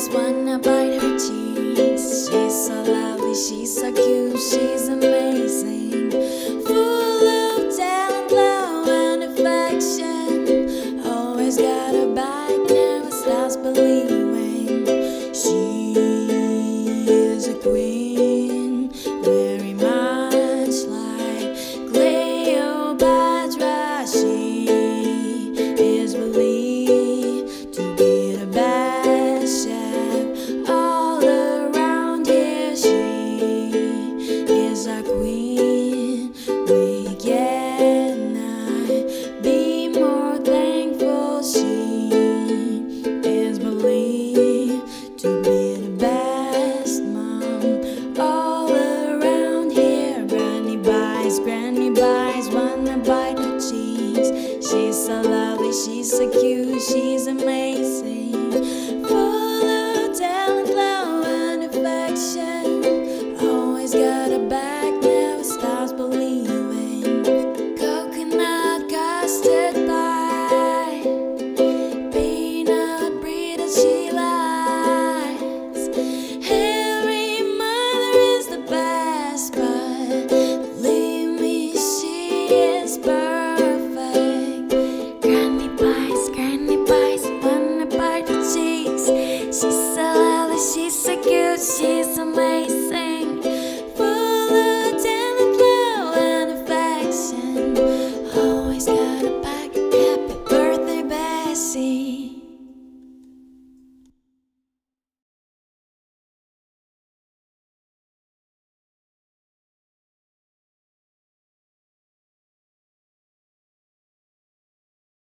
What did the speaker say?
always wanna bite her cheeks. She's so lovely, she's so cute, she's lovely, she's so cute, she's amazing. executes